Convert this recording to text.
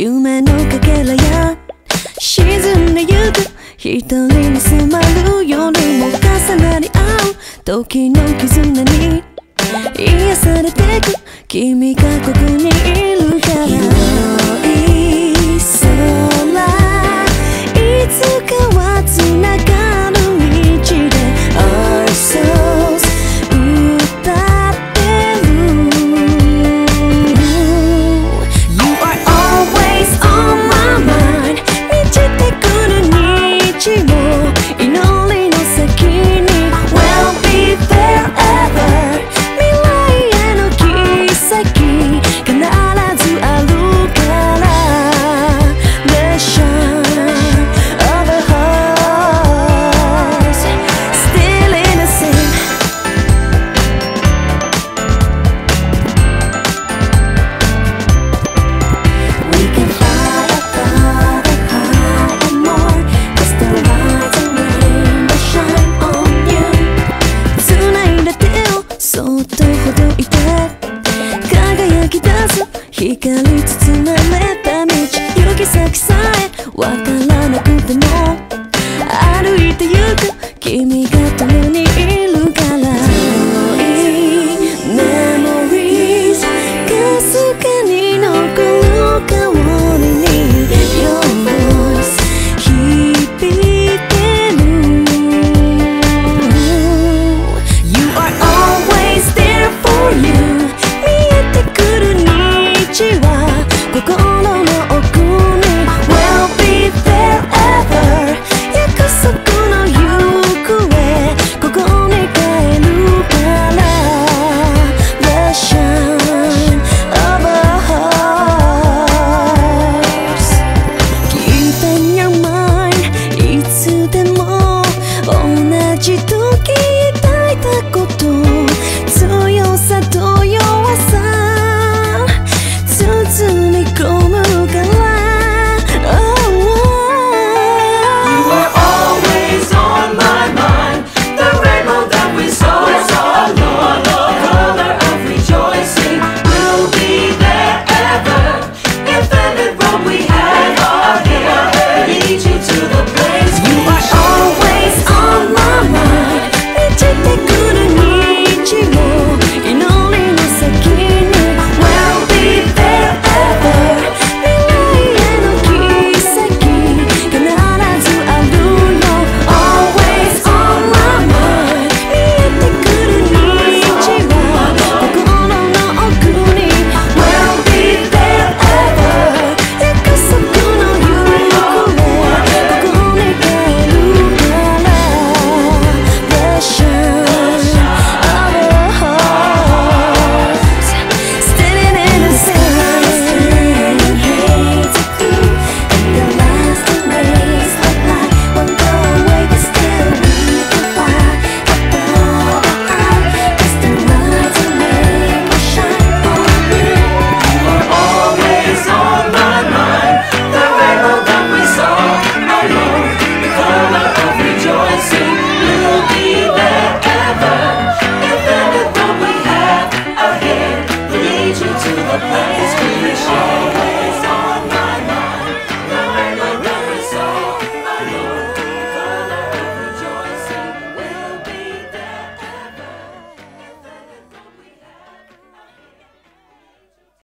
夢のかけらや沈んでゆく一人に迫る夜も重なり合う時の絆に癒されてく君がここにいるからっほどいて。輝き出す。光り包まれた道。行き先さえ。分か lead you to the place we share.